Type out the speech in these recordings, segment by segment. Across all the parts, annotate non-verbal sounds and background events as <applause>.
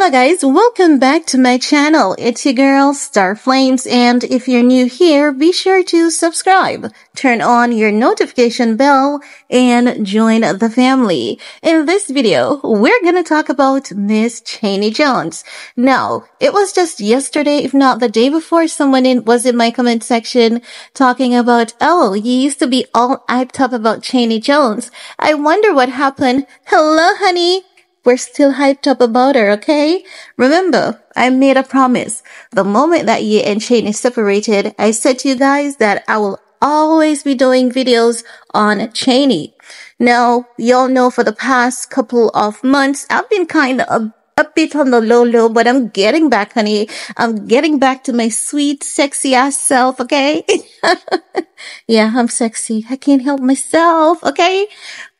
Hello guys, welcome back to my channel. It's your girl, Star Flames, and if you're new here, be sure to subscribe, turn on your notification bell, and join the family. In this video, we're gonna talk about Miss Chaney Jones. Now, it was just yesterday, if not the day before, someone in, was in my comment section talking about, oh, you used to be all hyped up about Chaney Jones. I wonder what happened. Hello, honey. We're still hyped up about her, okay? Remember, I made a promise. The moment that Ye and Chaney separated, I said to you guys that I will always be doing videos on Chaney. Now, y'all know for the past couple of months, I've been kind of bit on the low low, but I'm getting back, honey. I'm getting back to my sweet, sexy ass self, okay? <laughs> yeah, I'm sexy. I can't help myself, okay?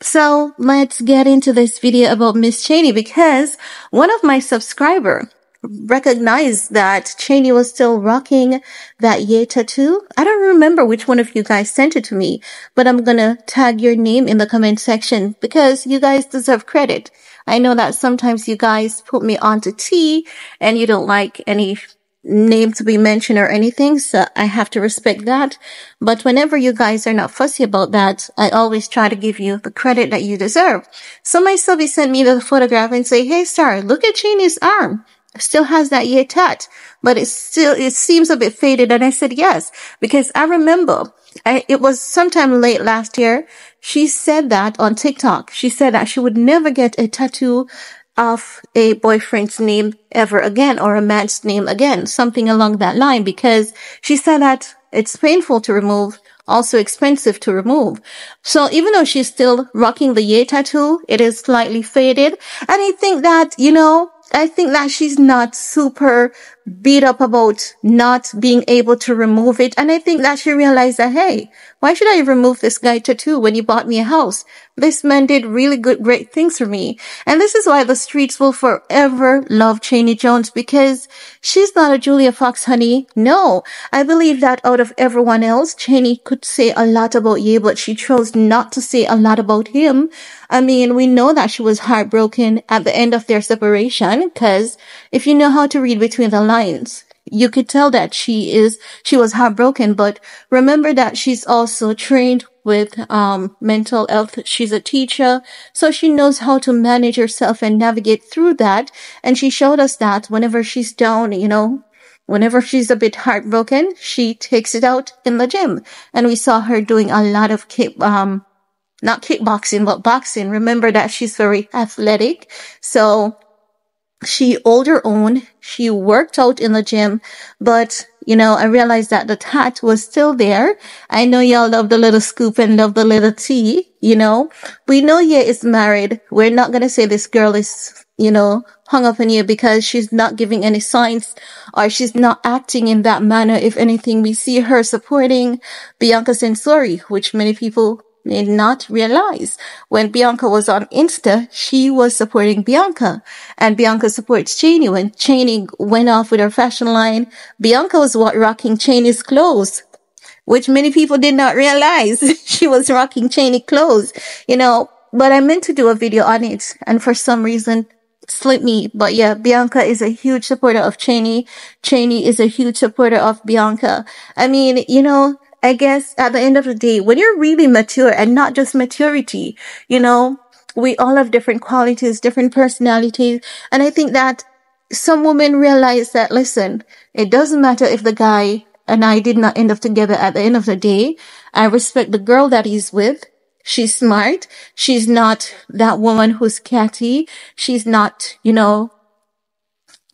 So let's get into this video about Miss Chaney because one of my subscriber recognized that Chaney was still rocking that Ye tattoo. I don't remember which one of you guys sent it to me, but I'm gonna tag your name in the comment section because you guys deserve credit. I know that sometimes you guys put me onto tea and you don't like any name to be mentioned or anything. So I have to respect that. But whenever you guys are not fussy about that, I always try to give you the credit that you deserve. So my subby sent me the photograph and say, Hey, star, look at Chaney's arm. Still has that year tat, but it still, it seems a bit faded. And I said, yes, because I remember I, it was sometime late last year. She said that on TikTok. She said that she would never get a tattoo of a boyfriend's name ever again or a man's name again, something along that line, because she said that it's painful to remove, also expensive to remove. So even though she's still rocking the Ye tattoo, it is slightly faded. And I think that, you know, I think that she's not super beat up about not being able to remove it. And I think that she realized that, hey, why should I remove this guy tattoo when he bought me a house? This man did really good, great things for me. And this is why the streets will forever love Chaney Jones because she's not a Julia Fox honey. No, I believe that out of everyone else, Chaney could say a lot about you, but she chose not to say a lot about him. I mean, we know that she was heartbroken at the end of their separation because if you know how to read between the lines, you could tell that she is, she was heartbroken, but remember that she's also trained with, um, mental health. She's a teacher, so she knows how to manage herself and navigate through that. And she showed us that whenever she's down, you know, whenever she's a bit heartbroken, she takes it out in the gym. And we saw her doing a lot of um, not kickboxing, but boxing. Remember that she's very athletic. So she owed her own. She worked out in the gym, but you know, I realized that the tat was still there. I know y'all love the little scoop and love the little tea, you know. We know Ye is married. We're not gonna say this girl is, you know, hung up on you because she's not giving any signs or she's not acting in that manner. If anything, we see her supporting Bianca Censori, which many people may not realize. When Bianca was on Insta, she was supporting Bianca and Bianca supports Chaney. When Chaney went off with her fashion line, Bianca was rocking Chaney's clothes, which many people did not realize <laughs> she was rocking Chaney clothes, you know, but I meant to do a video on it. And for some reason, slipped me. But yeah, Bianca is a huge supporter of Chaney. Chaney is a huge supporter of Bianca. I mean, you know, I guess at the end of the day, when you're really mature and not just maturity, you know, we all have different qualities, different personalities. And I think that some women realize that, listen, it doesn't matter if the guy and I did not end up together at the end of the day. I respect the girl that he's with. She's smart. She's not that woman who's catty. She's not, you know,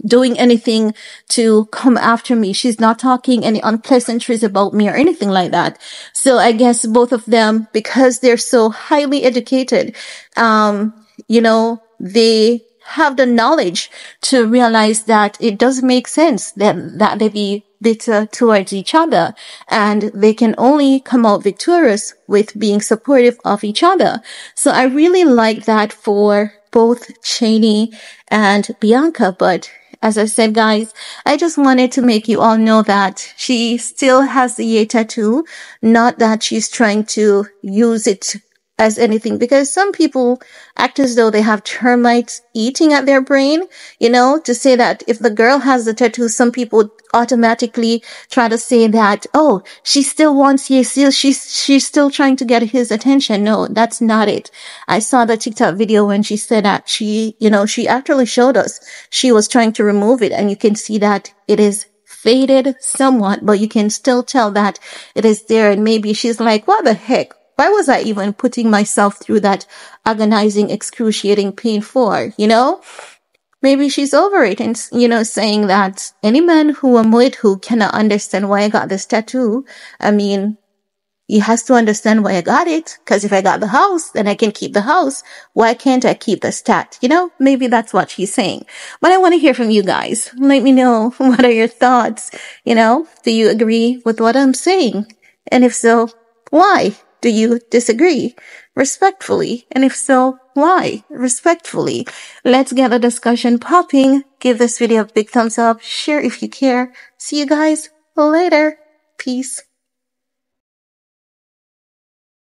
doing anything to come after me. She's not talking any unpleasantries about me or anything like that. So I guess both of them, because they're so highly educated, um, you know, they have the knowledge to realize that it does make sense that, that they be bitter towards each other and they can only come out victorious with being supportive of each other. So I really like that for both Chaney and Bianca, but as I said, guys, I just wanted to make you all know that she still has the Ye tattoo, not that she's trying to use it as anything because some people act as though they have termites eating at their brain, you know, to say that if the girl has the tattoo, some people automatically try to say that, oh, she still wants you, she's, she's still trying to get his attention. No, that's not it. I saw the TikTok video when she said that she, you know, she actually showed us she was trying to remove it and you can see that it is faded somewhat, but you can still tell that it is there. And maybe she's like, what the heck? Why was I even putting myself through that agonizing, excruciating pain for, you know? Maybe she's over it and, you know, saying that any man who I'm with who cannot understand why I got this tattoo, I mean, he has to understand why I got it. Cause if I got the house, then I can keep the house. Why can't I keep the stat? You know, maybe that's what she's saying. But I want to hear from you guys. Let me know <laughs> what are your thoughts. You know, do you agree with what I'm saying? And if so, why? Do you disagree? Respectfully. And if so, why? Respectfully. Let's get a discussion popping. Give this video a big thumbs up. Share if you care. See you guys later. Peace.